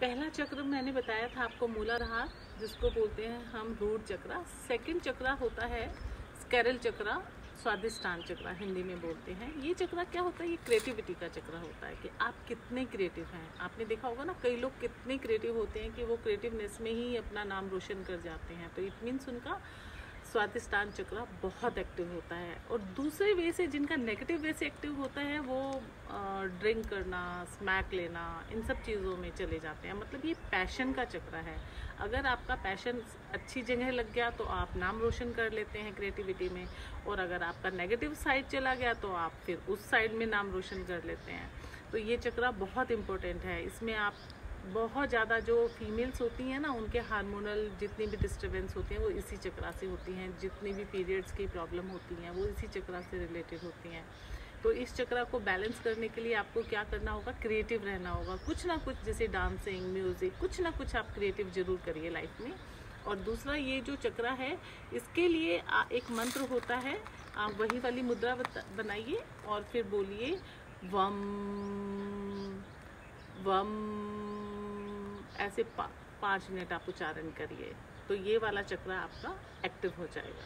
पहला चक्र मैंने बताया था आपको मूला रहा, जिसको बोलते हैं हम रूट चक्रा। सेकंड चक्रा होता है स्केरल चक्रा, स्वादिष्टान चक्रा, हिंदी में बोलते हैं। ये चक्रा क्या होता है? ये क्रिएटिविटी का चक्रा होता है कि आप कितने क्रिएटिव हैं। आपने देखा होगा ना, कई लोग कितने क्रिएटिव होते हैं कि वो क्रिएटिवनेस में ही अपना नाम रोशन कर जाते हैं। तो इट मीन्स उनका स्वादिष्टान चक्र बहुत एक्टिव होता है। और दूसरे वे से जिनका नेगेटिव वे से एक्टिव होता है, वो ड्रिंक करना, स्मैक लेना, इन सब चीज़ों में चले जाते हैं। मतलब ये पैशन का चक्र है। अगर आपका पैशन अच्छी जगह लग गया तो आप नाम रोशन कर लेते हैं क्रिएटिविटी में, और अगर आपका नेगेटिव साइड चला गया तो आप फिर उस साइड में नाम रोशन कर लेते हैं। तो ये चक्र बहुत इम्पोर्टेंट है। इसमें आप बहुत ज़्यादा जो फीमेल्स होती हैं ना, उनके हार्मोनल जितनी भी डिस्टर्बेंस होती हैं, वो इसी चक्रा से होती हैं। जितनी भी पीरियड्स की प्रॉब्लम होती हैं, वो इसी चक्रा से रिलेटेड होती हैं। तो इस चक्रा को बैलेंस करने के लिए आपको क्या करना होगा? क्रिएटिव रहना होगा। कुछ ना कुछ जैसे डांसिंग म्यूज़िक कुछ ना कुछ आप क्रिएटिव ज़रूर करिए लाइफ में। और दूसरा ये जो चक्रा है इसके लिए एक मंत्र होता है। आप वही वाली मुद्रा बनाइए और फिर बोलिए वम वम ऐसे पा, पाँच मिनट आप उच्चारण करिए। तो ये वाला चक्र आपका एक्टिव हो जाएगा।